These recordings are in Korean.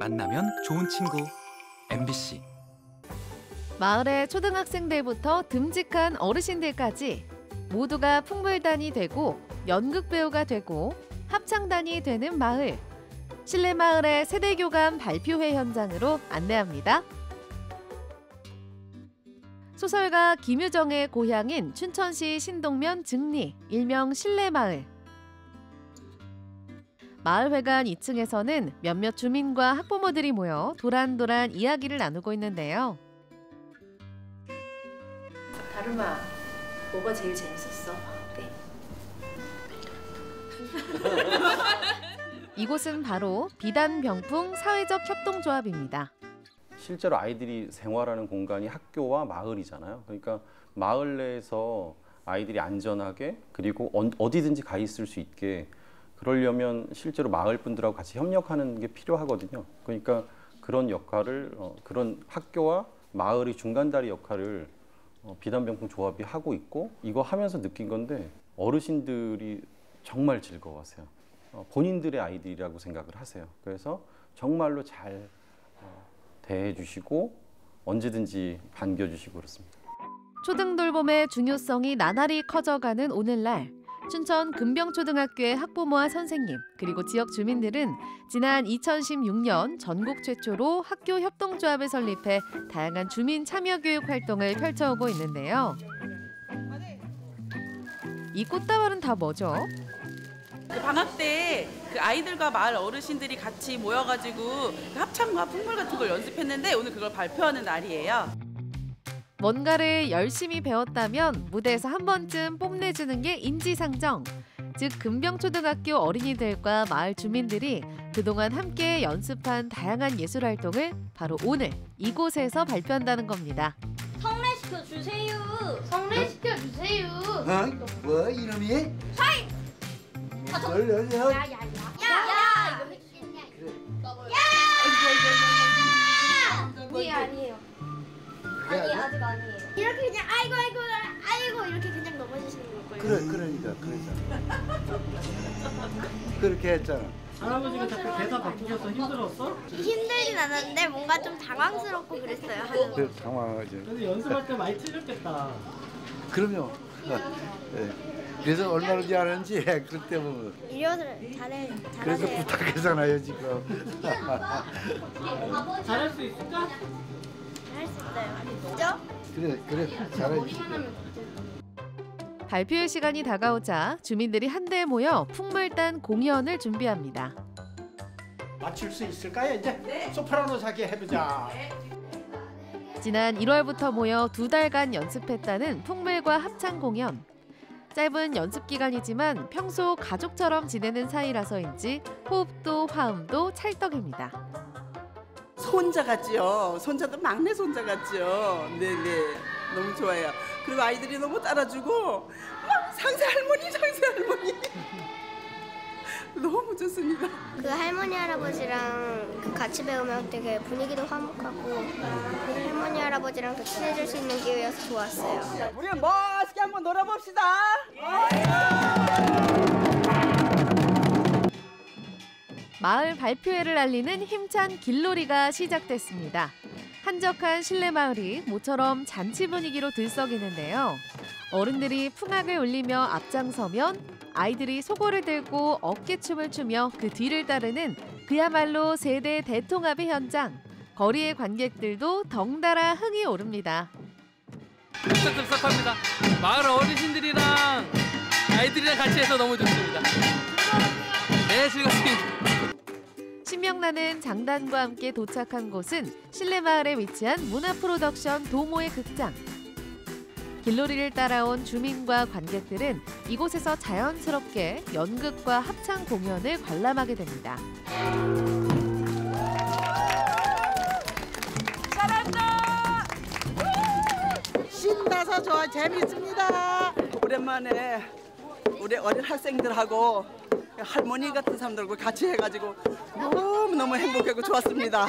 만나면 좋은 친구 MBC 마을의 초등학생들부터 듬직한 어르신들까지 모두가 풍물단이 되고 연극 배우가 되고 합창단이 되는 마을. 실내 마을의 세대 교감 발표회 현장으로 안내합니다. 소설가 김유정의 고향인 춘천시 신동면 증리, 일명 실내 마을. 마을회관 2층에서는 몇몇 주민과 학부모들이 모여 도란도란 이야기를 나누고 있는데요. 다름아, 뭐가 제일 재밌었어? 네. 이곳은 바로 비단병풍 사회적 협동조합입니다. 실제로 아이들이 생활하는 공간이 학교와 마을이잖아요. 그러니까 마을 내에서 아이들이 안전하게 그리고 어- 어디든지 가 있을 수 있게 그러려면 실제로 마을 분들하고 같이 협력하는 게 필요하거든요. 그러니까 그런 역할을 어, 그런 학교와 마을의 중간다리 역할을 어, 비단병풍 조합이 하고 있고 이거 하면서 느낀 건데 어르신들이 정말 즐거워하세요. 어, 본인들의 아이들이라고 생각을 하세요. 그래서 정말로 잘 어, 대해주시고 언제든지 반겨주시고 그렇습니다. 초등 돌봄의 중요성이 나날이 커져가는 오늘날 춘천 금병초등학교의 학부모와 선생님 그리고 지역 주민들은 지난 2016년 전국 최초로 학교 협동조합을 설립해 다양한 주민 참여 교육 활동을 펼쳐오고 있는데요. 이 꽃다발은 다 뭐죠? 그 방학 때 그 아이들과 마을 어르신들이 같이 모여가지고 그 합창과 풍물 같은 걸 연습했는데 오늘 그걸 발표하는 날이에요. 뭔가를 열심히 배웠다면 무대에서 한 번쯤 뽐내주는 게 인지상정. 즉 금병초등학교 어린이들과 마을 주민들이 그동안 함께 연습한 다양한 예술 활동을 바로 오늘 이곳에서 발표한다는 겁니다. 성례시켜 주세요. 성례시켜 주세요. 어? 뭐 이름이? 아, 저- 뭘 어디요? 야야야. 야야. 이거 해주겠냐? 아니 아니에요. 아니 아니야? 아직 아니에요. 이렇게 그냥 아이고 아이고 아이고 이렇게 그냥 넘어지시는 거예요. 그래 그러니까 그래서 그렇게 했잖아. 할아버지가 자꾸 대사 바꾸셔서 힘들었어? 힘들진 않았는데 뭔가 좀 당황스럽고 그랬어요. 하는 거. 그 당황하지. 근데 연습할 때 많이 틀렸겠다. 그럼요. 예. 그래서 얼마나 잘하는지 그때 보면 이것을 잘해 그래서 잘하세요. 부탁했잖아요 지금. 잘할 수 있을까? 할 수 있어요. 그죠? 그래 그래 잘하지. 발표의 시간이 다가오자 주민들이 한데 모여 풍물단 공연을 준비합니다. 맞출 수 있을까요? 이제 소프라노 자기 해보자. 지난 1월부터 모여 두 달간 연습했다는 풍물과 합창 공연. 짧은 연습 기간이지만 평소 가족처럼 지내는 사이라서인지 호흡도 화음도 찰떡입니다. 손자 같지요. 손자도 막내 손자 같지요. 네네. 너무 좋아요. 그리고 아이들이 너무 따라주고 막 상세 할머니 상세 할머니 너무 좋습니다. 그 할머니 할아버지랑 그 같이 배우면 되게 분위기도 화목하고 그 할머니 할아버지랑 더 친해질 수 있는 기회여서 좋았어요. 우리 멋있게 한번 놀아봅시다. 마을 발표회를 알리는 힘찬 길놀이가 시작됐습니다. 한적한 실내 마을이 모처럼 잔치 분위기로 들썩이는데요. 어른들이 풍악을 울리며 앞장서면 아이들이 소고를 들고 어깨춤을 추며 그 뒤를 따르는 그야말로 세대 대통합의 현장. 거리의 관객들도 덩달아 흥이 오릅니다. 들썩들썩합니다. 마을 어르신들이랑 아이들이랑 같이 해서 너무 좋습니다. 네, 즐겁습니다. 신명나는 장단과 함께 도착한 곳은 실내 마을에 위치한 문화 프로덕션 도모의 극장. 길놀이를 따라온 주민과 관객들은 이곳에서 자연스럽게 연극과 합창 공연을 관람하게 됩니다. 신나서 좋아 재밌습니다. 오랜만에 우리 어린 학생들하고 할머니 같은 사람들과 같이 해가지고 너무 너무 행복하고 좋았습니다.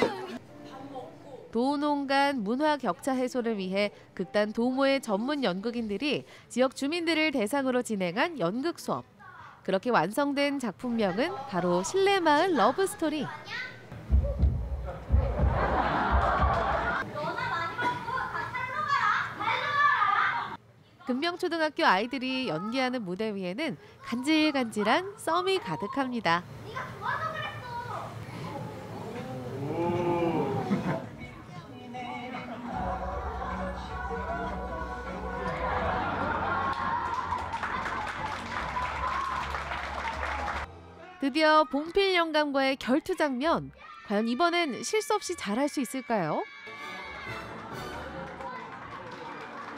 도농 간 문화 격차 해소를 위해 극단 도모의 전문 연극인들이 지역 주민들을 대상으로 진행한 연극 수업. 그렇게 완성된 작품명은 바로 실내마을 러브스토리. 금명초등학교 아이들이 연기하는 무대 위에는 간질간질한 썸이 가득합니다. 드디어 봉필 영감과의 결투 장면. 과연 이번엔 실수 없이 잘할 수 있을까요?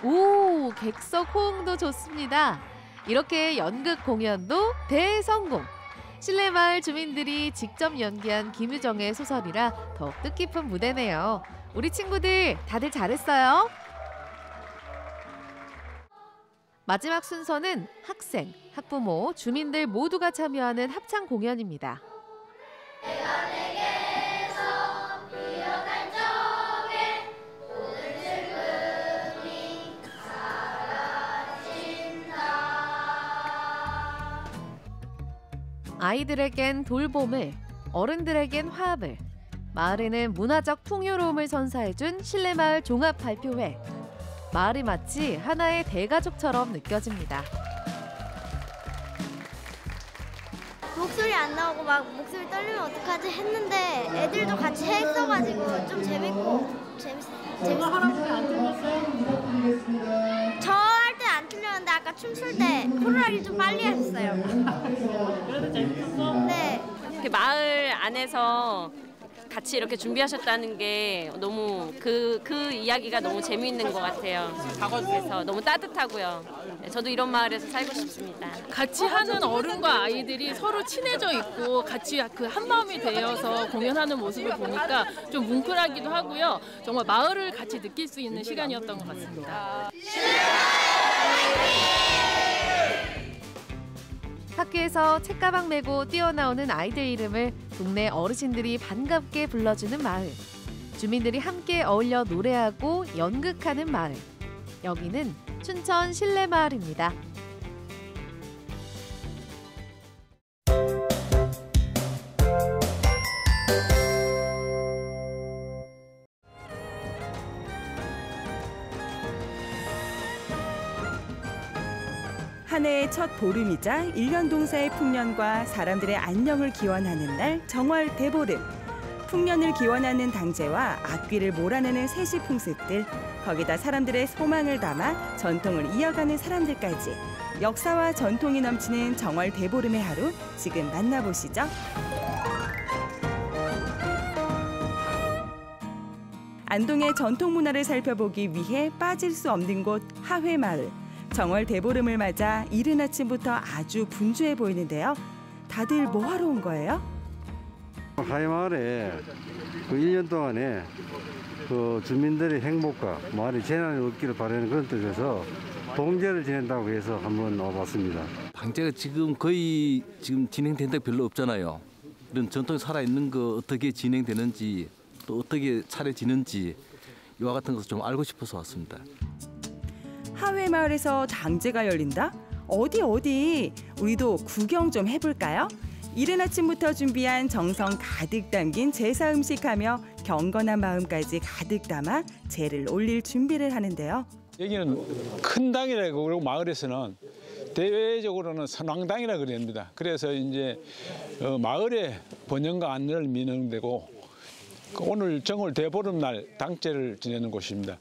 오, 객석 호응도 좋습니다. 이렇게 연극 공연도 대성공. 실내 마을 주민들이 직접 연기한 김유정의 소설이라 더욱 뜻깊은 무대네요. 우리 친구들 다들 잘했어요. 마지막 순서는 학생, 학부모, 주민들 모두가 참여하는 합창 공연입니다. 아이들에겐 돌봄을, 어른들에겐 화합을, 마을에는 문화적 풍요로움을 선사해준 실내마을 종합발표회. 마을이 마치 하나의 대가족처럼 느껴집니다. 목소리 안 나오고 막 목소리 떨리면 어떡하지 했는데 애들도 같이 했어가지고 좀 재밌고 재밌 때안 춤출 때 코로나를 좀 빨리 했어요. 그래도 재밌었어? 네. 이렇게 마을 안에서 같이 이렇게 준비하셨다는 게 너무 그, 그 이야기가 너무 재미있는 것 같아요. 그래서 너무 따뜻하고요. 네, 저도 이런 마을에서 살고 싶습니다. 같이 하는 어른과 아이들이 서로 친해져 있고 같이 그 한마음이 되어서 공연하는 모습을 보니까 좀 뭉클하기도 하고요. 정말 마을을 같이 느낄 수 있는 시간이었던 것 같습니다. 학교에서 책가방 메고 뛰어나오는 아이들 이름을 동네 어르신들이 반갑게 불러주는 마을. 주민들이 함께 어울려 노래하고 연극하는 마을. 여기는 춘천 실내마을입니다. 첫 보름이자 일년 동사의 풍년과 사람들의 안녕을 기원하는 날 정월 대보름. 풍년을 기원하는 당제와 악귀를 몰아내는 세시 풍습들, 거기다 사람들의 소망을 담아 전통을 이어가는 사람들까지 역사와 전통이 넘치는 정월 대보름의 하루 지금 만나보시죠. 안동의 전통 문화를 살펴보기 위해 빠질 수 없는 곳 하회마을. 정월 대보름을 맞아 이른 아침부터 아주 분주해 보이는데요. 다들 뭐 하러 온 거예요? 하회마을에 그 1년 동안에 그 주민들의 행복과 마을의 재난이 없기를 바라는 그런 뜻에서 동제를 지낸다고 해서 한번 와봤습니다. 방제가 지금 거의 지금 진행된 데 별로 없잖아요. 이런 전통이 살아있는 거 어떻게 진행되는지 또 어떻게 차려지는지 이와 같은 것을 좀 알고 싶어서 왔습니다. 하회 마을에서 당제가 열린다? 어디 어디? 우리도 구경 좀 해볼까요? 이른 아침부터 준비한 정성 가득 담긴 제사 음식하며 경건한 마음까지 가득 담아 제를 올릴 준비를 하는데요. 여기는 큰 당이라고 그러고 마을에서는 대외적으로는 선왕당이라 그럽니다. 그래서 이제 어, 마을의 번영과 안녕을 미는 데고 오늘 정월 대보름날 당제를 지내는 곳입니다.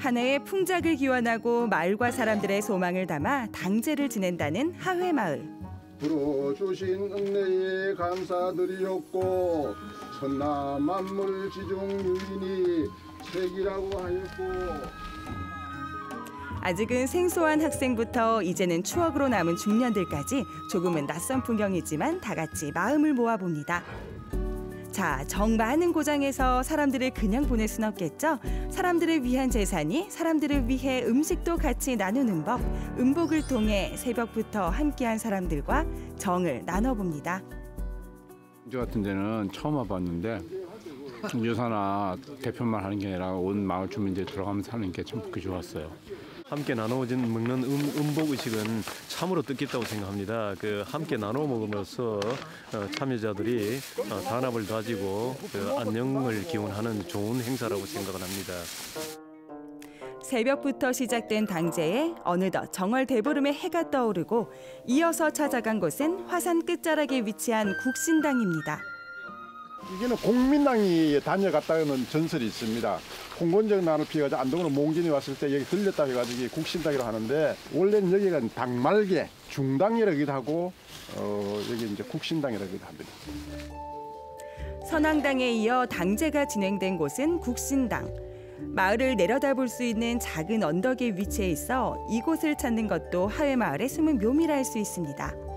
한 해의 풍작을 기원하고 마을과 사람들의 소망을 담아 당제를 지낸다는 하회마을. 불어주신 은혜에 감사드리옵고 천나 만물 지중 유인이 책이라고 하였고 아직은 생소한 학생부터 이제는 추억으로 남은 중년들까지 조금은 낯선 풍경이지만 다 같이 마음을 모아봅니다. 자, 정 많은 고장에서 사람들을 그냥 보낼 순 없겠죠? 사람들을 위한 재산이 사람들을 위해 음식도 같이 나누는 법. 음복을 통해 새벽부터 함께한 사람들과 정을 나눠봅니다. 저 같은 데는 처음 와봤는데 유사나 대표만 하는 게 아니라 온 마을 주민들이 들어가면서 하는 게 참 좋았어요. 함께 나눠진 먹는 음, 음복 의식은 참으로 뜻깊다고 생각합니다. 그 함께 나눠 먹으면서 어, 참여자들이 어, 단합을 다지고 그 안녕을 기원하는 좋은 행사라고 생각을 합니다. 새벽부터 시작된 당제에 어느덧 정월 대보름의 해가 떠오르고 이어서 찾아간 곳은 화산 끝자락에 위치한 국신당입니다. 이게는 공민당이 다녀갔다는 전설이 있습니다. 난을 피해가지고 안동으로 몽진이 왔을 때 여기 들렸다 해가지고 국신당이라고 하는데 원래는 여기가 당말개 중당이라기도 하고 어, 여기 이제 국신당이라기도 합니다. 선왕당에 이어 당제가 진행된 곳은 국신당. 마을을 내려다볼 수 있는 작은 언덕에 위치해 있어 이곳을 찾는 것도 하회 마을의 숨은 묘미라 할 수 있습니다.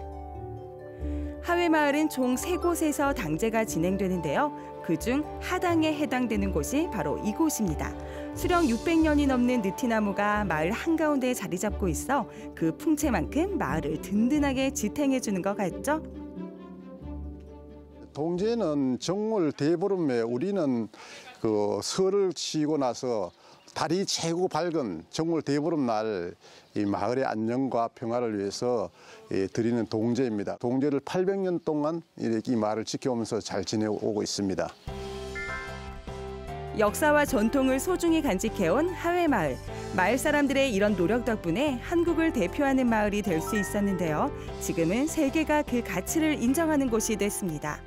하회마을은 총 세 곳에서 당제가 진행되는데요. 그중 하당에 해당되는 곳이 바로 이곳입니다. 수령 600년이 넘는 느티나무가 마을 한가운데 자리 잡고 있어 그 풍채만큼 마을을 든든하게 지탱해 주는 것 같죠? 동제는 정월 대보름에 우리는 그 설을 치고 나서 달이 최고 밝은 정월 대보름 날 이 마을의 안녕과 평화를 위해서 예, 드리는 동제입니다. 동제를 800년 동안 이렇게 이 마을을 지켜오면서 잘 지내오고 있습니다. 역사와 전통을 소중히 간직해온 하회마을. 마을 사람들의 이런 노력 덕분에 한국을 대표하는 마을이 될 수 있었는데요. 지금은 세계가 그 가치를 인정하는 곳이 됐습니다.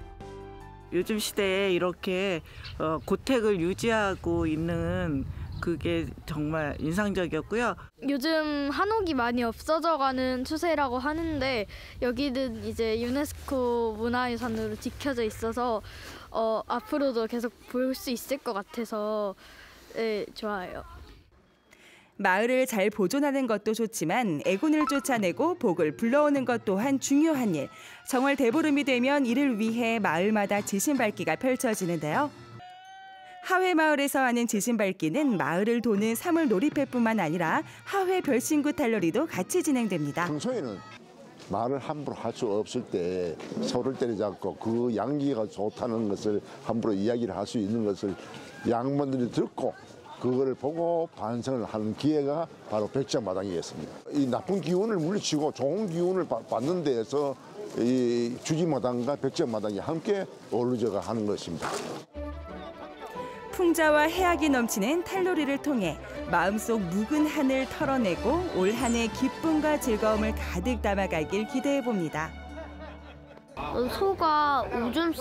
요즘 시대에 이렇게 어, 고택을 유지하고 있는 그게 정말 인상적이었고요. 요즘 한옥이 많이 없어져가는 추세라고 하는데 여기는 이제 유네스코 문화유산으로 지켜져 있어서 어, 앞으로도 계속 볼 수 있을 것 같아서 네, 좋아요. 마을을 잘 보존하는 것도 좋지만 애군을 쫓아내고 복을 불러오는 것 또한 중요한 일. 정월 대보름이 되면 이를 위해 마을마다 지신밟기가 펼쳐지는데요. 하회 마을에서 하는 지신밟기는 마을을 도는 사물 놀이패뿐만 아니라 하회 별신구 탈놀이도 같이 진행됩니다. 평소에는 말을 함부로 할 수 없을 때 서로를 때려잡고 그 양기가 좋다는 것을 함부로 이야기를 할 수 있는 것을 양반들이 듣고 그거를 보고 반성을 하는 기회가 바로 백장마당이었습니다. 이 나쁜 기운을 물리치고 좋은 기운을 받- 받는 데에서 이 주지마당과 백장마당이 함께 어우러져 하는 것입니다. 풍자와 해악이 넘치는 탈놀이를 통해 마음속 묵은 한을 털어내고 올 한해 기쁨과 즐거움을 가득 담아가길 기대해 봅니다. 어, 소가 오줌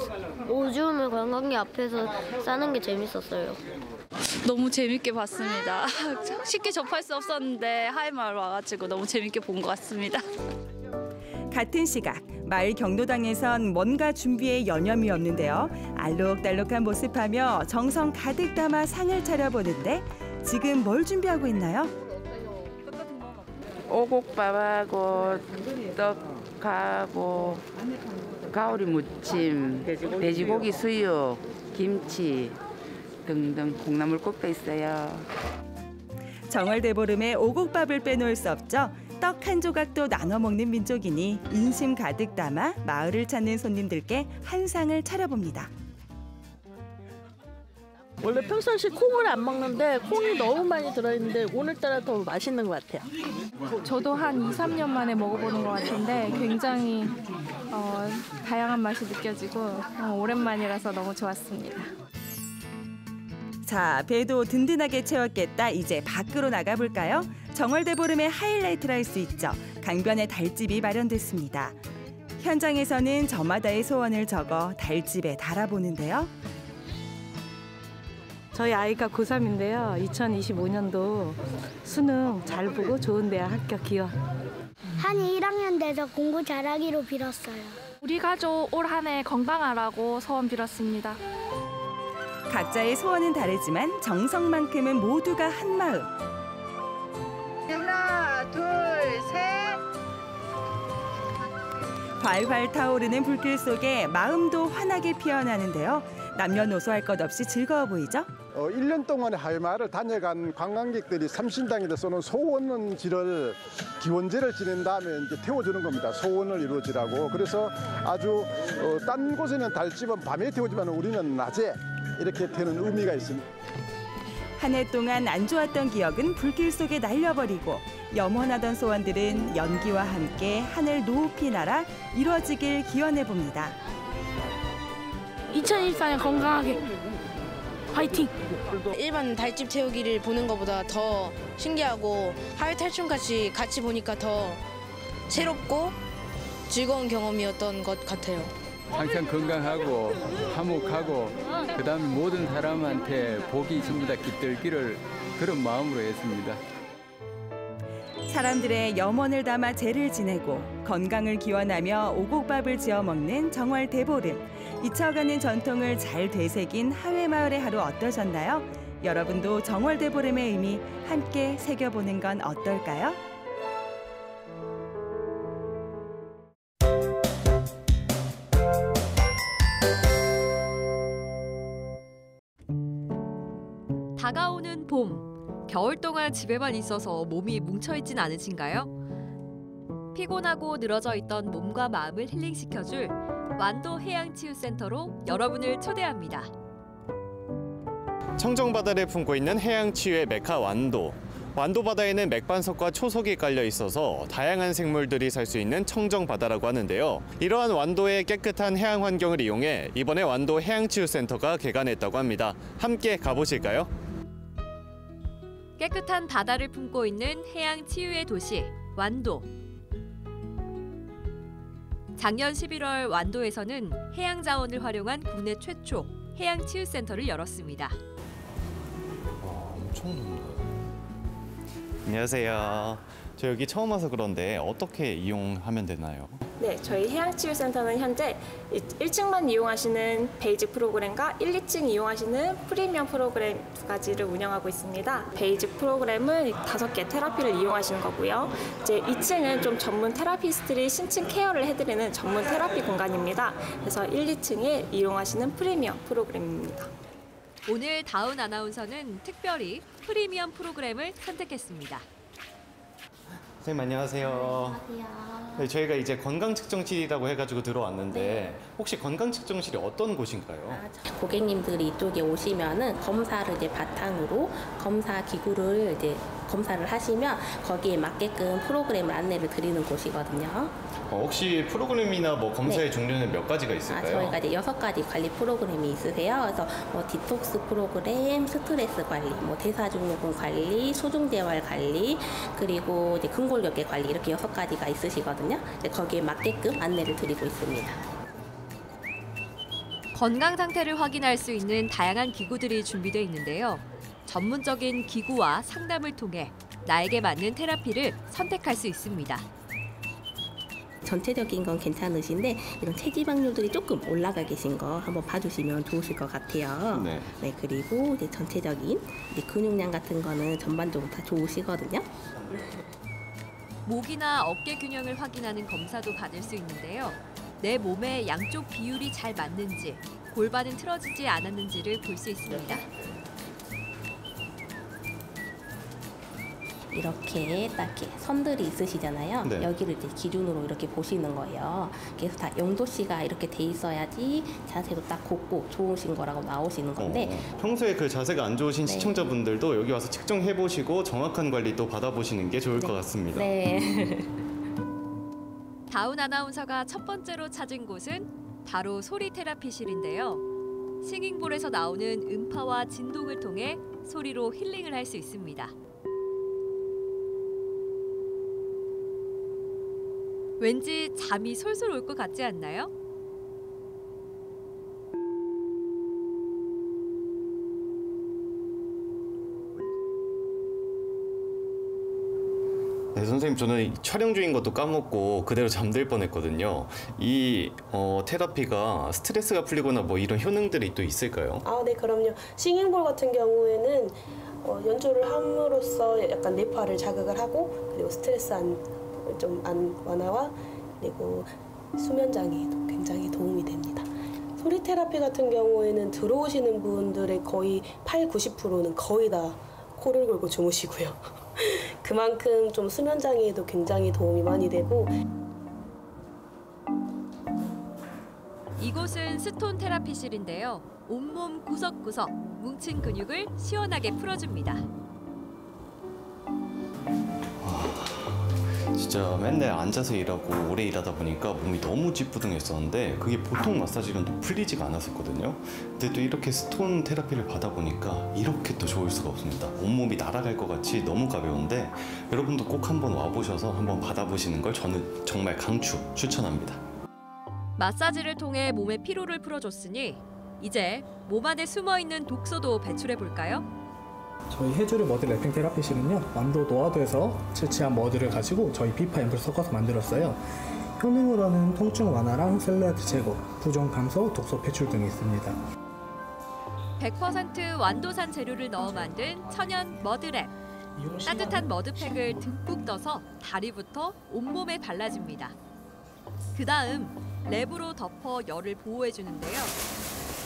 오줌을 관광객 앞에서 싸는 게 재밌었어요. 너무 재밌게 봤습니다. 쉽게 접할 수 없었는데 하이마을 와가지고 너무 재밌게 본 것 같습니다. 같은 시각 마을 경로당에선 뭔가 준비에 여념이 없는데요. 알록달록한 모습하며 정성 가득 담아 상을 차려보는데 지금 뭘 준비하고 있나요? 오곡밥하고 떡하고 가오리 무침, 돼지고기 수육, 김치 등등 콩나물 국도 있어요. 정월 대보름에 오곡밥을 빼놓을 수 없죠. 떡 한 조각도 나눠 먹는 민족이니 인심 가득 담아 마을을 찾는 손님들께 한 상을 차려봅니다. 원래 평상시 콩을 안 먹는데 콩이 너무 많이 들어있는데 오늘따라 더 맛있는 것 같아요. 저도 한 2, 3년 만에 먹어보는 것 같은데 굉장히 어, 다양한 맛이 느껴지고 어, 오랜만이라서 너무 좋았습니다. 자, 배도 든든하게 채웠겠다. 이제 밖으로 나가볼까요? 정월대 보름의 하이라이트라 할 수 있죠. 강변에 달집이 마련됐습니다. 현장에서는 저마다의 소원을 적어 달집에 달아보는데요. 저희 아이가 고3인데요. 2025년도 수능 잘 보고 좋은 대학 합격 기원. 한 1학년 돼서 공부 잘하기로 빌었어요. 우리 가족 올 한 해 건강하라고 소원 빌었습니다. 각자의 소원은 다르지만 정성만큼은 모두가 한 마음. 하나, 둘, 셋. 활활 타오르는 불길 속에 마음도 환하게 피어나는데요. 남녀노소 할 것 없이 즐거워 보이죠? 어, 1년 동안의 하회마을을 다녀간 관광객들이 삼신당에다 쏘는 소원지를 기원제를 지낸 다음에 이제 태워주는 겁니다. 소원을 이루어지라고. 그래서 아주 어, 딴 곳에는 달집은 밤에 태우지만 우리는 낮에 이렇게 태우는 의미가 있습니다. 한 해 동안 안 좋았던 기억은 불길 속에 날려버리고 염원하던 소원들은 연기와 함께 하늘 높이 날아 이루어지길 기원해 봅니다. 2024년 건강하게 화이팅! 일반 달집 태우기를 보는 것보다 더 신기하고 하회 탈춤 같이 같이 보니까 더 새롭고 즐거운 경험이었던 것 같아요. 항상 건강하고 화목하고 그다음에 모든 사람한테 복이 전부 다 깃들기를 그런 마음으로 했습니다. 사람들의 염원을 담아 제를 지내고 건강을 기원하며 오곡밥을 지어 먹는 정월 대보름. 잊혀가는 전통을 잘 되새긴 하회마을의 하루 어떠셨나요? 여러분도 정월 대보름의 의미 함께 새겨보는 건 어떨까요? 봄. 겨울 동안 집에만 있어서 몸이 뭉쳐있진 않으신가요? 피곤하고 늘어져 있던 몸과 마음을 힐링시켜줄 완도 해양치유센터로 여러분을 초대합니다. 청정바다를 품고 있는 해양치유의 메카 완도. 완도 바다에는 맥반석과 초석이 깔려 있어서 다양한 생물들이 살 수 있는 청정 바다라고 하는데요. 이러한 완도의 깨끗한 해양 환경을 이용해 이번에 완도 해양치유센터가 개관했다고 합니다. 함께 가보실까요? 깨끗한 바다를 품고 있는 해양 치유의 도시 완도. 작년 11월 완도에서는 해양 자원을 활용한 국내 최초 해양 치유 센터를 열었습니다. 엄청 넓다. 안녕하세요. 저 여기 처음 와서 그런데 어떻게 이용하면 되나요? 네, 저희 해양치유센터는 현재 1층만 이용하시는 basic 프로그램과 1, 2층 이용하시는 프리미엄 프로그램 두 가지를 운영하고 있습니다. basic 프로그램은 다섯 개 therapy를 이용하시는 거고요. 이제 2층은 좀 전문 테라피스트들이 신층 케어를 해드리는 전문 테라피 공간입니다. 그래서 1, 2층에 이용하시는 프리미엄 프로그램입니다. 오늘 다운 아나운서는 특별히 프리미엄 프로그램을 선택했습니다. 선생님 안녕하세요. 네, 저희가 이제 건강 측정실이라고 해가지고 들어왔는데 혹시 건강 측정실이 어떤 곳인가요? 고객님들이 이쪽에 오시면은 검사를 이제 바탕으로 검사 기구를 이제 검사를 하시면 거기에 맞게끔 프로그램을 안내를 드리는 곳이거든요. 어, 혹시 프로그램이나 뭐 검사의 네. 종류는 몇 가지가 아, 있을까요? 저희가 이제 여섯 가지 관리 프로그램이 있으세요. 그래서 뭐 디톡스 프로그램, 스트레스 관리, 뭐 대사증후군 관리, 소중재활 관리, 그리고 이제 근골격계 관리 이렇게 여섯 가지가 있으시거든요. 이제 거기에 맞게끔 안내를 드리고 있습니다. 건강 상태를 확인할 수 있는 다양한 기구들이 준비되어 있는데요. 전문적인 기구와 상담을 통해 나에게 맞는 테라피를 선택할 수 있습니다. 전체적인 건 괜찮으신데 이런 체지방률들이 조금 올라가 계신 거 한번 봐주시면 좋으실 것 같아요. 네. 그리고 이제 전체적인 이제 근육량 같은 거는 전반적으로 다 좋으시거든요. 목이나 어깨 균형을 확인하는 검사도 받을 수 있는데요. 내 몸의 양쪽 비율이 잘 맞는지, 골반은 틀어지지 않았는지를 볼 수 있습니다. 이렇게 딱 이렇게 선들이 있으시잖아요. 네. 여기를 이제 기준으로 이렇게 보시는 거예요. 그래서 다 영도씨가 이렇게 돼 있어야지 자세도 딱 곱고 좋으신 거라고 나오시는 건데 어, 평소에 그 자세가 안 좋으신 네. 시청자분들도 여기 와서 측정해 보시고 정확한 관리 또 받아보시는 게 좋을 것 같습니다. 네. 다운 아나운서가 첫 번째로 찾은 곳은 바로 소리 테라피실인데요. 싱잉볼에서 나오는 음파와 진동을 통해 소리로 힐링을 할 수 있습니다. 왠지 잠이 솔솔 올 것 같지 않나요? 네, 선생님 저는 촬영 중인 것도 까먹고 그대로 잠들 뻔했거든요. 이 어, 테라피가 스트레스가 풀리거나 뭐 이런 효능들이 또 있을까요? 아, 네, 그럼요. 싱잉볼 같은 경우에는 어, 연주를 함으로써 약간 뇌파를 자극을 하고 그리고 스트레스 안, 좀 안 완화와 그리고 수면 장애에도 굉장히 도움이 됩니다. 소리 테라피 같은 경우에는 들어오시는 분들의 거의 8, 90%는 거의 다 코를 골고 주무시고요. 그만큼 좀 수면 장애에도 굉장히 도움이 많이 되고 이곳은 스톤 테라피실인데요. 온몸 구석구석 뭉친 근육을 시원하게 풀어줍니다. 진짜 맨날 앉아서 일하고 오래 일하다 보니까 몸이 너무 찌뿌둥했었는데 그게 보통 마사지로는 풀리지가 않았었거든요. 근데 또 이렇게 stone therapy를 받아보니까 이렇게 또 좋을 수가 없습니다. 온몸이 날아갈 것 같이 너무 가벼운데 여러분도 꼭 한번 와보셔서 한번 받아보시는 걸 저는 정말 강추 추천합니다. 마사지를 통해 몸의 피로를 풀어줬으니 이제 몸 안에 숨어 있는 독소도 배출해 볼까요? 저희 해조류 mud wrapping therapy실은요 완도 노화도에서 채취한 mud를 가지고 저희 비파 앰플 섞어서 만들었어요 효능으로는 통증 완화랑 cellulite 제거, 부종 감소, 독소 배출 등이 있습니다 100% 완도산 재료를 넣어 만든 천연 mud wrap. 따뜻한 mud pack을 듬뿍 떠서 다리부터 온몸에 발라줍니다. 그 다음 랩으로 덮어 열을 보호해 주는데요.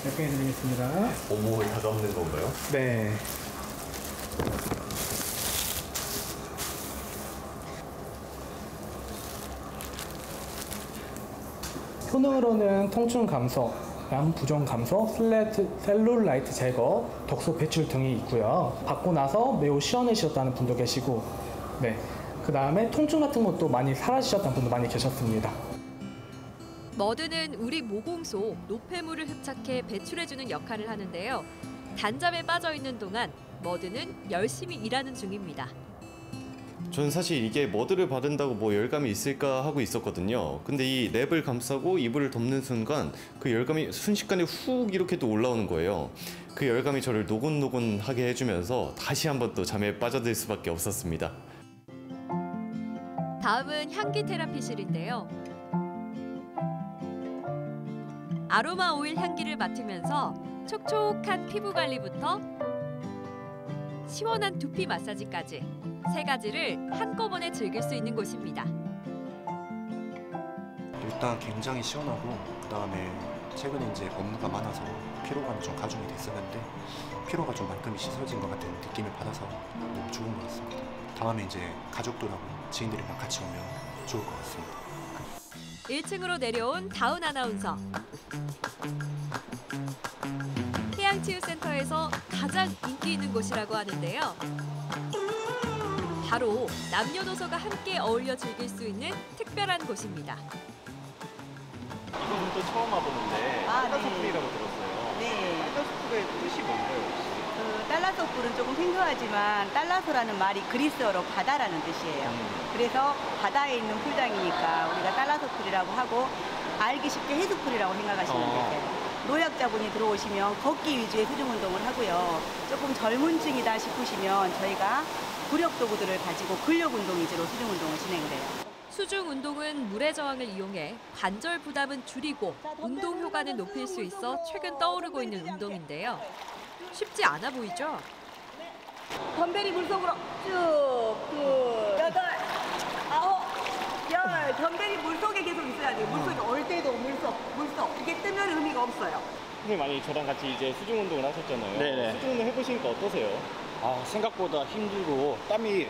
wrapping 해드리겠습니다 온몸을 다 덮는 건가요? 네 효능으로는 통증 감소, 양 부종 감소, 슬레트, cellulite 제거, 독소 배출 등이 있고요. 받고 나서 매우 시원해지셨다는 분도 계시고, 네. 그 다음에 통증 같은 것도 많이 사라지셨다는 분도 많이 계셨습니다. mud는 우리 모공 속 노폐물을 흡착해 배출해주는 역할을 하는데요. 단잠에 빠져 있는 동안 mud는 열심히 일하는 중입니다. 저는 사실 이게 mud를 바른다고 뭐 열감이 있을까 하고 있었거든요. 근데 이 랩을 감싸고 이불을 덮는 순간 그 열감이 순식간에 훅 이렇게 또 올라오는 거예요. 그 열감이 저를 노곤노곤하게 해주면서 다시 한번 또 잠에 빠져들 수밖에 없었습니다. 다음은 향기 테라피실인데요. 아로마 오일 향기를 맡으면서 촉촉한 피부 관리부터 시원한 두피 마사지까지 세 가지를 한꺼번에 즐길 수 있는 곳입니다. 일단 굉장히 시원하고 그다음에 최근에 이제 업무가 많아서 피로감이 좀 가중이 됐었는데 피로가 좀 말끔히 씻어진 것 같은 느낌을 받아서 너무 좋은 것 같습니다. 다음에 이제 가족들하고 지인들이랑 같이 오면 좋을 것 같습니다. 1층으로 내려온 다운 아나운서. 해양치유센터에서 가장 인기 있는 곳이라고 하는데요. 바로 남녀노소가 함께 어울려 즐길 수 있는 특별한 곳입니다. 이거는 또 처음 와보는데 아, 네. 딸라소풀이라고 들었어요. 네. 딸라소풀의 뜻이 뭔가요 혹시? 그 달라소풀은 조금 생소하지만 달라소라는 말이 그리스어로 바다라는 뜻이에요. 그래서 바다에 있는 풀장이니까 우리가 달라소풀이라고 하고 알기 쉽게 해수풀이라고 생각하시면 어. 되세요. 노약자분이 들어오시면 걷기 위주의 수중 운동을 하고요. 조금 젊은 층이다 싶으시면 저희가 구력 도구들을 가지고 근력 운동 위주로 수중 운동을 진행을 해요. 수중 운동은 물의 저항을 이용해 관절 부담은 줄이고 운동 효과는 높일 수 있어 최근 떠오르고 있는 운동인데요. 쉽지 않아 보이죠? 덤벨이 물속으로 쭉, 둘, 여덟, 열. 덤벨이 물속에 계속 있어야 돼요. 물속에 올 때도 물속, 물속. 이게 뜨면 의미가 없어요. 선생님 많이 저랑 같이 이제 수중 운동을 하셨잖아요. 네네. 수중 운동 해보시니까 어떠세요? 아, 생각보다 힘들고 땀이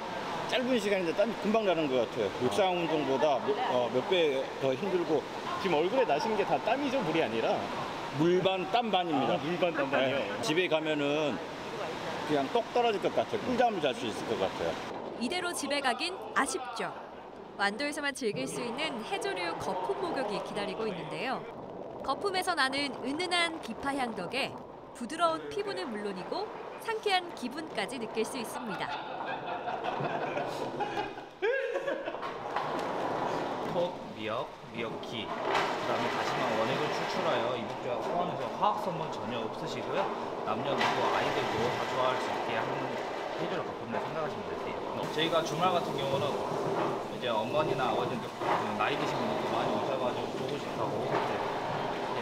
짧은 시간인데 땀이 금방 나는 것 같아요. 육상 운동보다 어, 몇배 더 힘들고 지금 얼굴에 나신 게다 땀이죠, 물이 아니라? 물반 땀반입니다. 아, 물반 땀반이요? 네. 집에 가면은 그냥 똑 떨어질 것 같아요. 꿀잠을 잘 수 있을 것 같아요. 이대로 집에 가긴 아쉽죠. 완도에서만 즐길 수 있는 해조류 거품 목욕이 기다리고 있는데요. 거품에서 나는 은은한 비파 향 덕에 부드러운 피부는 물론이고 상쾌한 기분까지 느낄 수 있습니다. 톡, 미역, 미역기, 그다음에 다시마 원액을 추출하여 이북주와 포함해서 화학성분 전혀 없으시고요. 남녀노소 아이들도 다 좋아할 수 있게 하는 해조류 거품이라 생각하시면 되세요. 저희가 주말 같은 경우는 이제 어머니나 아버지들 나이 드신 분들도 많이 오셔가지고 보고 싶다고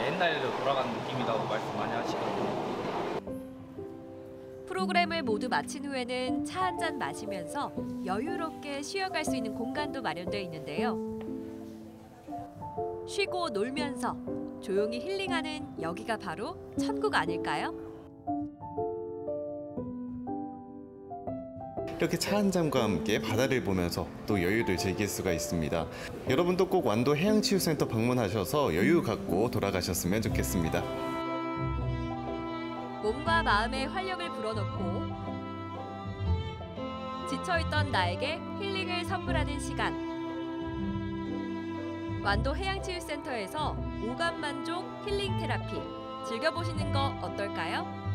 옛날로 돌아가는 느낌이라고 말씀 많이 하시거든요. 프로그램을 모두 마친 후에는 차 한 잔 마시면서 여유롭게 쉬어갈 수 있는 공간도 마련되어 있는데요. 쉬고 놀면서 조용히 힐링하는 여기가 바로 천국 아닐까요? 이렇게 차 한 잔과 함께 바다를 보면서 또 여유를 즐길 수가 있습니다. 여러분도 꼭 완도 해양치유센터 방문하셔서 여유 갖고 돌아가셨으면 좋겠습니다. 몸과 마음의 활력을 불어넣고 지쳐있던 나에게 힐링을 선물하는 시간 완도 해양치유센터에서 오감 만족 힐링 테라피 즐겨보시는 거 어떨까요?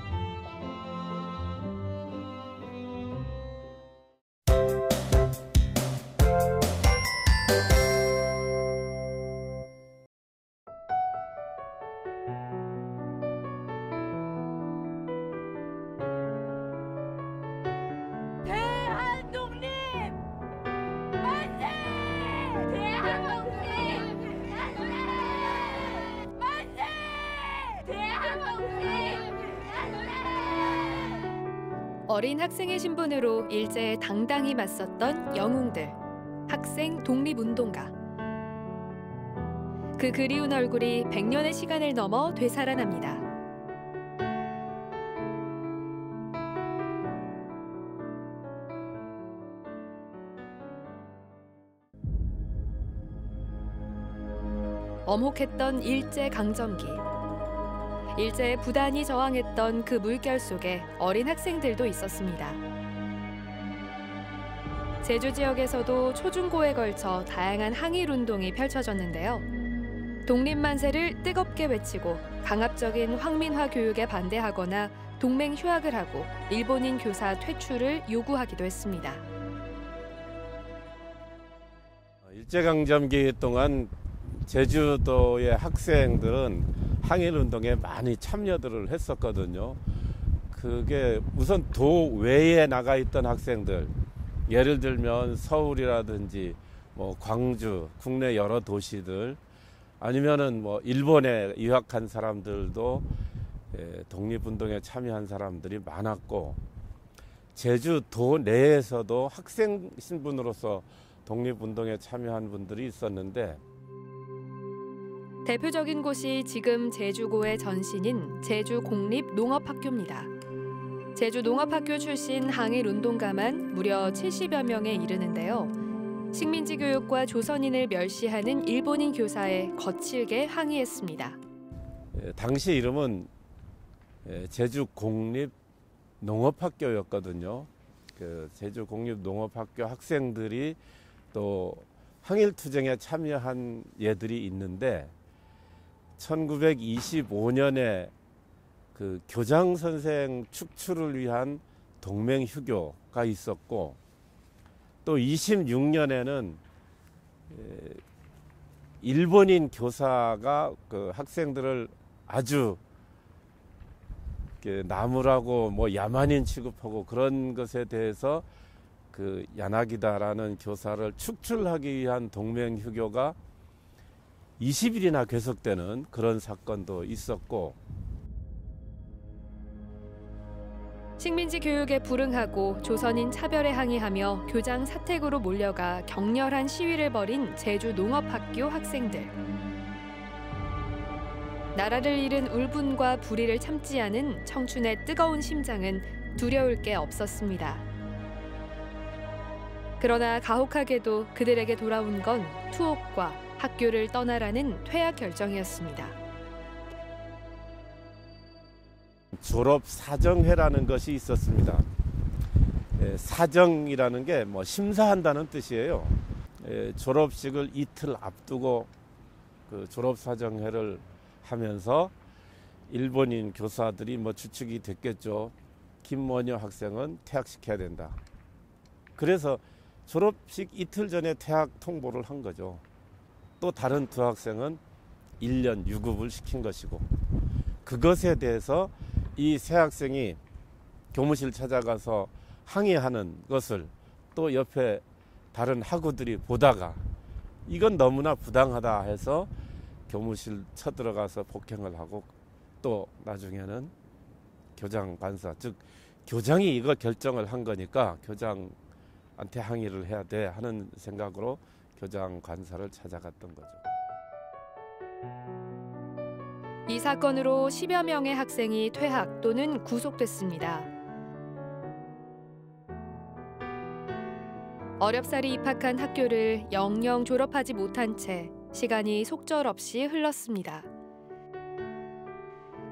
어린 학생의 신분으로 일제에 당당히 맞섰던 영웅들, 학생 독립운동가. 그 그리운 얼굴이 100년의 시간을 넘어 되살아납니다. 엄혹했던 일제 강점기. 일제에 부단히 저항했던 그 물결 속에 어린 학생들도 있었습니다. 제주 지역에서도 초중고에 걸쳐 다양한 항일 운동이 펼쳐졌는데요. 독립만세를 뜨겁게 외치고 강압적인 황민화 교육에 반대하거나 동맹 휴학을 하고 일본인 교사 퇴출을 요구하기도 했습니다. 일제강점기 동안 제주도의 학생들은 항일 운동에 많이 참여들을 했었거든요. 그게 우선 도 외에 나가 있던 학생들, 예를 들면 서울이라든지 뭐 광주, 국내 여러 도시들, 아니면은 뭐 일본에 유학한 사람들도 예, 독립운동에 참여한 사람들이 많았고, 제주도 내에서도 학생 신분으로서 독립운동에 참여한 분들이 있었는데, 대표적인 곳이 지금 제주고의 전신인 제주공립농업학교입니다. 제주농업학교 출신 항일 운동가만 무려 70여 명에 이르는데요. 식민지 교육과 조선인을 멸시하는 일본인 교사에 거칠게 항의했습니다. 예, 당시 이름은 예, 제주 공립 농업학교였거든요. 그 제주 공립 농업학교 학생들이 또 항일 투쟁에 참여한 예들이 있는데 1925년에 그 교장 선생 축출을 위한 동맹 휴교가 있었고 또 26년에는 일본인 교사가 그 학생들을 아주 나무라고 뭐 야만인 취급하고 그런 것에 대해서 그 야나기다라는 교사를 축출하기 위한 동맹 휴교가 20일이나 계속되는 그런 사건도 있었고 식민지 교육에 불응하고 조선인 차별에 항의하며 교장 사택으로 몰려가 격렬한 시위를 벌인 제주 농업학교 학생들. 나라를 잃은 울분과 불의를 참지 않은 청춘의 뜨거운 심장은 두려울 게 없었습니다. 그러나 가혹하게도 그들에게 돌아온 건 투옥과 학교를 떠나라는 퇴학 결정이었습니다. 졸업 사정회라는 것이 있었습니다. 예, 사정이라는 게 뭐 심사한다는 뜻이에요. 예, 졸업식을 이틀 앞두고 그 졸업 사정회를 하면서 일본인 교사들이 뭐 주축이 됐겠죠. 김원효 학생은 퇴학시켜야 된다. 그래서 졸업식 이틀 전에 퇴학 통보를 한 거죠. 또 다른 두 학생은 1년 유급을 시킨 것이고 그것에 대해서 이 세 학생이 교무실 찾아가서 항의하는 것을 또 옆에 다른 학우들이 보다가 이건 너무나 부당하다 해서 교무실 쳐들어가서 폭행을 하고 또 나중에는 교장 관사 즉 교장이 이거 결정을 한 거니까 교장한테 항의를 해야 돼 하는 생각으로 교장 관사를 찾아갔던 거죠. 이 사건으로 10여 명의 학생이 퇴학 또는 구속됐습니다. 어렵사리 입학한 학교를 영영 졸업하지 못한 채 시간이 속절없이 흘렀습니다.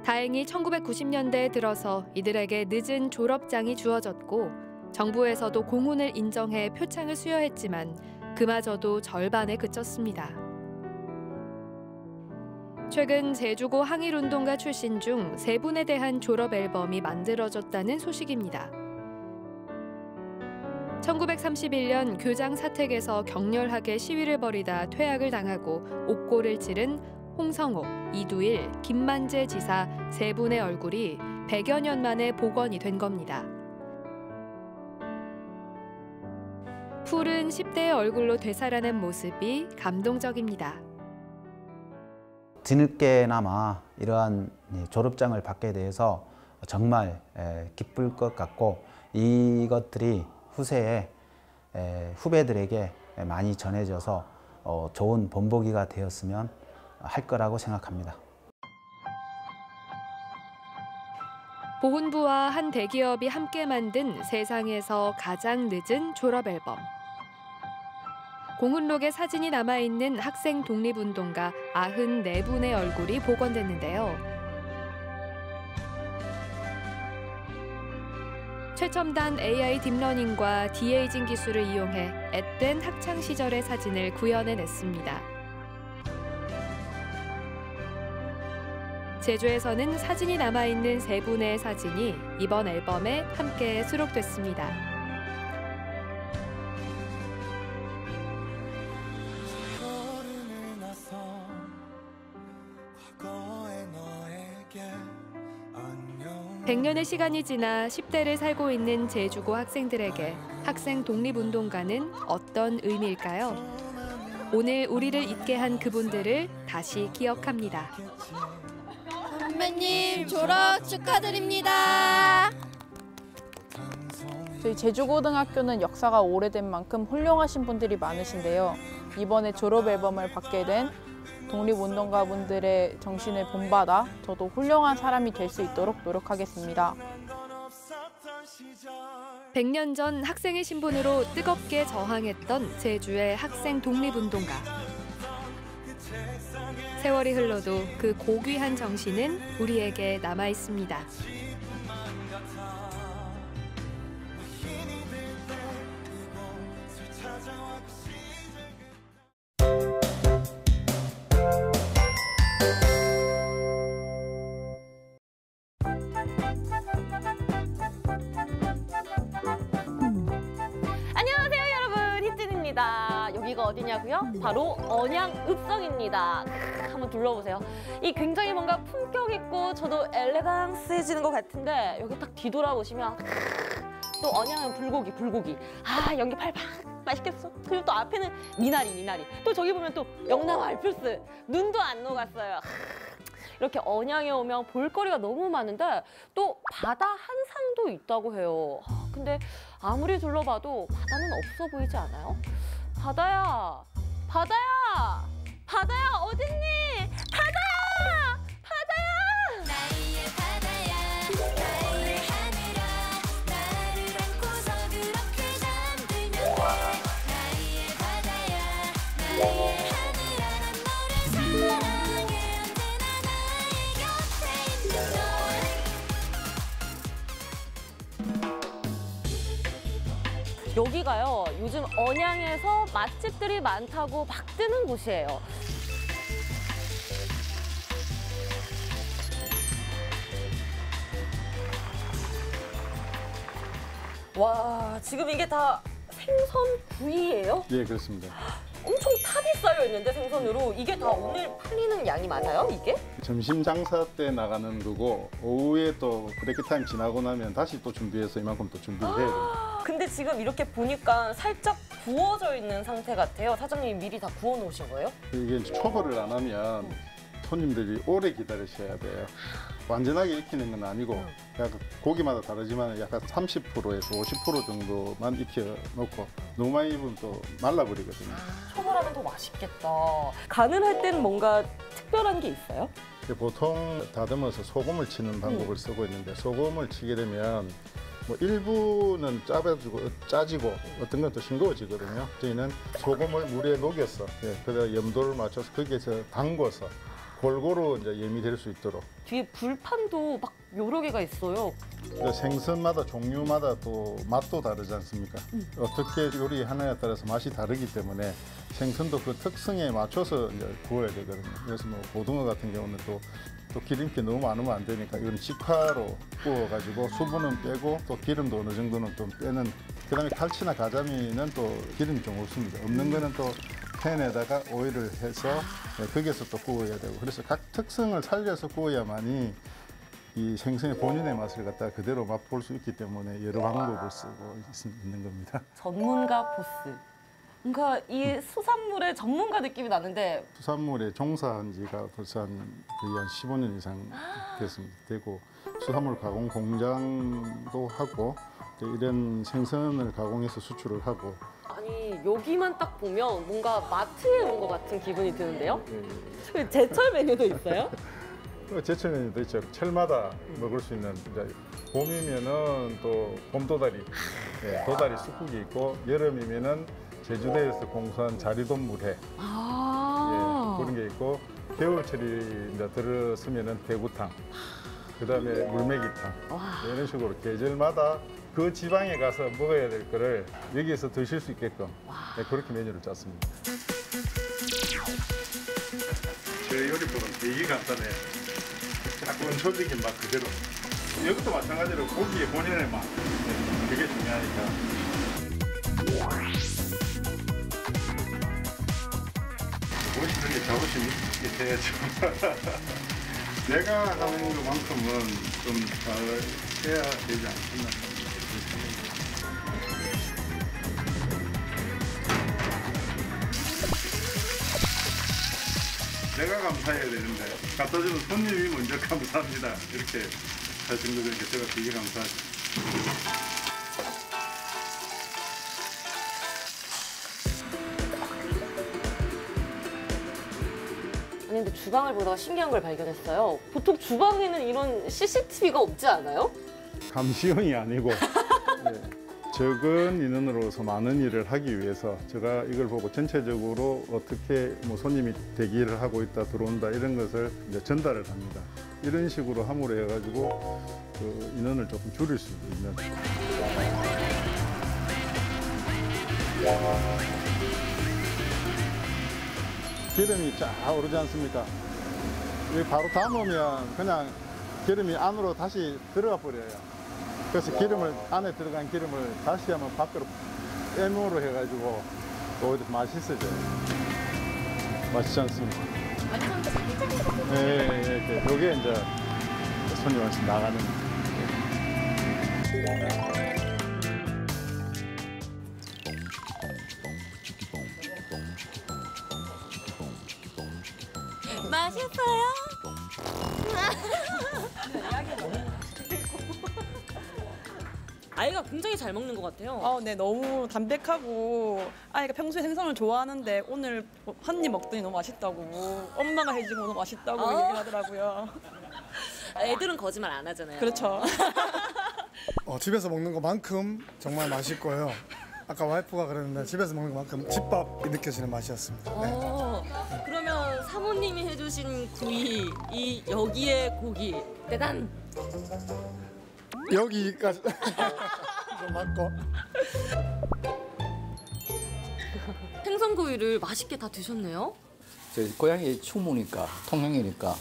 다행히 1990년대에 들어서 이들에게 늦은 졸업장이 주어졌고 정부에서도 공훈을 인정해 표창을 수여했지만 그마저도 절반에 그쳤습니다. 최근 제주고 항일운동가 출신 중 세 분에 대한 졸업 앨범이 만들어졌다는 소식입니다. 1931년 교장 사택에서 격렬하게 시위를 벌이다 퇴학을 당하고 옥고를 치른 홍성옥, 이두일, 김만재 지사 세 분의 얼굴이 100여 년 만에 복원이 된 겁니다. 푸른 10대의 얼굴로 되살아난 모습이 감동적입니다. 뒤늦게나마 이러한 졸업장을 받게 돼서 정말 에, 기쁠 것 같고 이것들이 후세에 에, 후배들에게 많이 전해져서 어, 좋은 본보기가 되었으면 할 거라고 생각합니다. 보훈부와 한 대기업이 함께 만든 세상에서 가장 늦은 졸업 앨범. 공훈록에 사진이 남아있는 학생 독립운동가 94분의 얼굴이 복원됐는데요. 최첨단 AI deep learning과 de-aging 기술을 이용해 앳된 학창 시절의 사진을 구현해냈습니다. 제주에서는 사진이 남아있는 세 분의 사진이 이번 앨범에 함께 수록됐습니다. 백년의 시간이 지나 10대를 살고 있는 제주고 학생들에게 학생 독립운동가는 어떤 의미일까요? 오늘 우리를 잊게 한 그분들을 다시 기억합니다. 선배님 졸업 축하드립니다. 저희 제주고등학교는 역사가 오래된 만큼 훌륭하신 분들이 많으신데요. 이번에 졸업 앨범을 받게 된 독립운동가분들의 정신을 본받아 저도 훌륭한 사람이 될 수 있도록 노력하겠습니다. 100년 전 학생의 신분으로 뜨겁게 저항했던 제주의 학생 독립운동가. 세월이 흘러도 그 고귀한 정신은 우리에게 남아 있습니다. 둘러보세요. 이 굉장히 뭔가 품격 있고 저도 엘레강스해지는 것 같은데 여기 딱 뒤돌아보시면 크, 또 언양은 불고기 불고기. 아 연기 팔팍. 맛있겠어. 그리고 또 앞에는 미나리 미나리. 또 저기 보면 또 영남 알프스. 눈도 안 녹았어요. 크, 이렇게 언양에 오면 볼거리가 너무 많은데 또 바다 한상도 있다고 해요. 아, 근데 아무리 둘러봐도 바다는 없어 보이지 않아요? 바다야, 바다야, 바다야 어딨니? 언양에서 맛집들이 많다고 막 뜨는 곳이에요. 와 지금 이게 다 생선 구이예요? 예, 그렇습니다. 엄청 탑이 쌓여 있는데 생선으로 이게 다 오늘 팔리는 양이 많아요 이게? 점심 장사 때 나가는 거고 오후에 또 break time 지나고 나면 다시 또 준비해서 이만큼 또 준비를 해야 됩니다. 근데 지금 이렇게 보니까 살짝 구워져 있는 상태 같아요. 사장님이 미리 다 구워 놓으신 거예요? 이게 초벌을 안 하면 손님들이 오래 기다리셔야 돼요. 완전하게 익히는 건 아니고 약간 고기마다 다르지만 약간 30%에서 50% 정도만 익혀 놓고 너무 많이 익으면 또 말라버리거든요. 초벌하면 더 맛있겠다. 간을 할 때는 뭔가 특별한 게 있어요? 보통 다듬어서 소금을 치는 방법을 쓰고 있는데 소금을 치게 되면 뭐 일부는 짜가지고 짜지고 어떤 건 또 싱거워지거든요. 저희는 소금을 물에 녹여서 예, 그다음 염도를 맞춰서 거기에서 담궈서 골고루 이제 염이 될 수 있도록 뒤에 불판도 막 여러 개가 있어요. 그 생선마다 종류마다 또 맛도 다르지 않습니까? 음. 어떻게 요리하느냐에 따라서 맛이 다르기 때문에 생선도 그 특성에 맞춰서 구워야 되거든요. 그래서 뭐 고등어 같은 경우는 또, 또 기름기 너무 많으면 안 되니까 이건 직화로 구워가지고 수분은 빼고 또 기름도 어느 정도는 좀 빼는 그다음에 칼치나 가자미는 또 기름이 좀 없습니다. 없는 거는 또 팬에다가 오일을 해서 네, 거기에서 또 구워야 되고 그래서 각 특성을 살려서 구워야만이 이 생선의 본인의 맛을 갖다 그대로 맛볼 수 있기 때문에 여러 방법을 쓰고 있- 있는 겁니다. 전문가 보스. 뭔가 이 수산물의 전문가 느낌이 나는데 수산물에 종사한 지가 벌써 한 거의 한 15년 이상 됐습니다. 되고 수산물 가공 공장도 하고 또 이런 생선을 가공해서 수출을 하고 아니 여기만 딱 보면 뭔가 마트에 온 것 같은 기분이 드는데요. 저기 제철 메뉴도 있어요? 그 제철 메뉴도 있죠. 철마다 먹을 수 있는 봄이면은 또 봄도다리, 예, 도다리 쑥국이 있고 여름이면은 제주도에서 공수한 자리돔 물회 아. 예, 그런 게 있고 겨울철이 이제 들어서면은 대구탕, 그다음에 물메기탕 예, 이런 식으로 계절마다 그 지방에 가서 먹어야 될 거를 여기에서 드실 수 있게끔 예, 그렇게 메뉴를 짰습니다. 제 요리법은 되게 간단해요. 딱 원초적인 맛 그대로. 이것도 마찬가지로 고기의 본인의 맛. 네, 그게 중요하니까. 멋있는 게 자부심이 있어야죠. 내가 하는 것만큼은 좀 잘 해야 되지 않겠나. 내가 감사해야 되는데 갖다 주는 손님이 먼저 감사합니다. 이렇게 하신 거니까 제가 되게 감사하죠. 아니 근데 주방을 보다가 신기한 걸 발견했어요. 보통 주방에는 이런 CCTV가 없지 않아요? 감시용이 아니고 네, 적은 인원으로서 많은 일을 하기 위해서 제가 이걸 보고 전체적으로 어떻게 뭐 손님이 대기를 하고 있다 들어온다 이런 것을 이제 전달을 합니다. 이런 식으로 함으로 해가지고 그 인원을 조금 줄일 수 있는. 기름이 쫙 오르지 않습니까? 여기 바로 담으면 그냥 기름이 안으로 다시 들어가 버려요. 그래서 기름을 안에 들어간 기름을 다시 한번 밖으로 빼무로 해가지고 오히려 맛있어져요. 맛있지 않습니까? 예, 예, 예. 요게 이제 손님한테 나가는. 잘 먹는 것 같아요. 아, 네, 너무 담백하고 아이가 평소에 생선을 좋아하는데 오늘 한 입 먹더니 너무 맛있다고 엄마가 해주고 너무 맛있다고 아. 얘기를 하더라고요. 애들은 거짓말 안 하잖아요. 그렇죠. 어, 집에서 먹는 것만큼 정말 맛있고요. 아까 와이프가 그랬는데 집에서 먹는 것만큼 집밥이 느껴지는 맛이었습니다. 네. 어, 그러면 사모님이 해주신 구이, 이 여기에 고기 대단. 여기까지 좀 맞고 생선구이를 맛있게 다 드셨네요. 저희 고향이 충무니까 통영이니까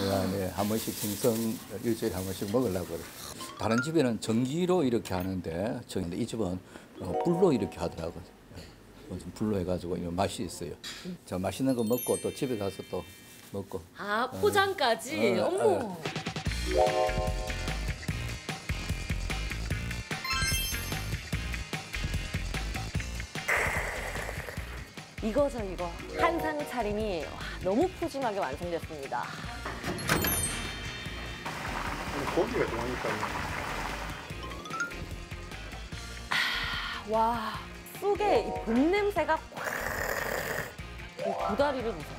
제가 네, 한 번씩 생선 일주일에 한 번씩 먹으려고 그래요. 다른 집에는 전기로 이렇게 하는데 저희 이 집은 어, 불로 이렇게 하더라고요. 무슨 불로 해가지고 이거 맛이 있어요. 저 맛있는 거 먹고 또 집에 가서 또 먹고. 아 포장까지. 어, 어머. 어. 이거죠 이거. 한상 차림이 와, 너무 푸짐하게 완성됐습니다. 고기가 좋으니까요. 와 쑥의 이 본냄새가 꽉. 이 고다리를 보세요.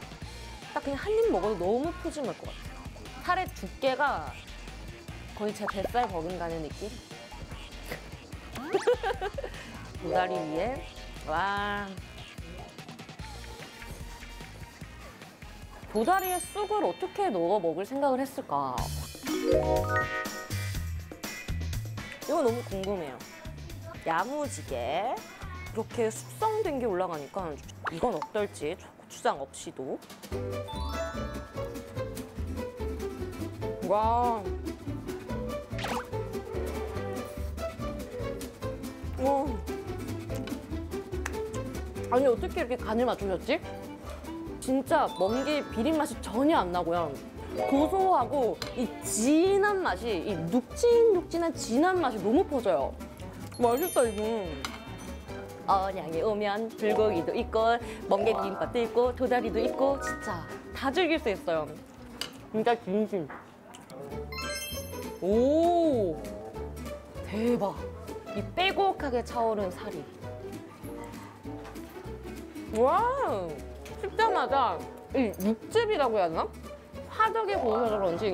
딱 그냥 한 입 먹어도 너무 푸짐할 것 같아요. 살의 두께가 거의 제 뱃살 버금가는 느낌? 고다리 위에 와 도다리에 쑥을 어떻게 넣어 먹을 생각을 했을까? 이거 너무 궁금해요. 야무지게 이렇게 숙성된 게 올라가니까 이건 어떨지 고추장 없이도. 와. 와. 아니 어떻게 이렇게 간을 맞추셨지? 진짜 멍게 비린 맛이 전혀 안 나고요. 고소하고 이 진한 맛이 이 눅진눅진한 진한 맛이 너무 퍼져요. 맛있다 이거. 언양에 오면 불고기도 있고 멍게 비빔밥도 있고 도다리도 있고 진짜 다 즐길 수 있어요. 진짜 진심. 오 대박. 이 빼곡하게 차오른 살이. 와 씹자마자 이 육즙이라고 해야 되나? 화덕에 구워서 그런지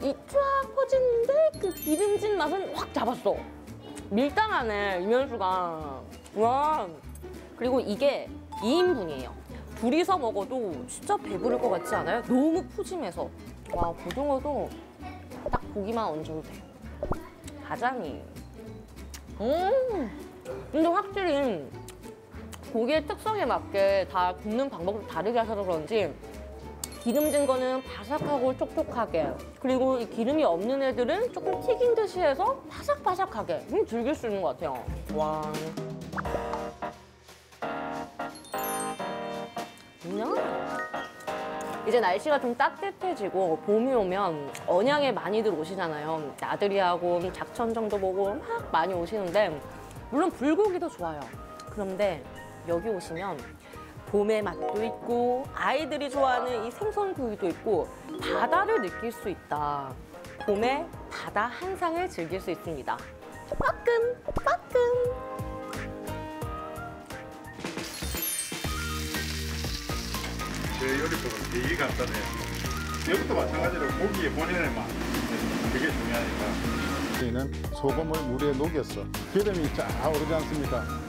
이쫙 퍼지는데 그 기름진 맛은 확 잡았어. 밀당하네 이면수가. 와 그리고 이게 2인분이에요. 둘이서 먹어도 진짜 배부를 것 같지 않아요? 너무 푸짐해서. 와 고등어도 딱 고기만 얹어도 돼요. 가자미. 음 근데 확실히 고기의 특성에 맞게 다 굽는 방법을 다르게 하셔서 그런지 기름진 거는 바삭하고 촉촉하게 그리고 이 기름이 없는 애들은 조금 튀긴 듯이 해서 바삭바삭하게 음, 즐길 수 있는 것 같아요. 와. 그냥 이제 날씨가 좀 따뜻해지고 봄이 오면 언양에 많이들 오시잖아요. 나들이하고 작천 정도 보고 막 많이 오시는데 물론 불고기도 좋아요. 그런데 여기 오시면 봄의 맛도 있고 아이들이 좋아하는 이 생선구이도 있고 바다를 느낄 수 있다. 봄의 바다 한상을 즐길 수 있습니다. 빠끔 빠끔. 제 요리법은 되게 간단해요. 이것도 마찬가지로 고기의 본연의 맛. 그게 중요하니까. 저희는 소금을 물에 녹였어. 기름이 쫙 오르지 않습니까?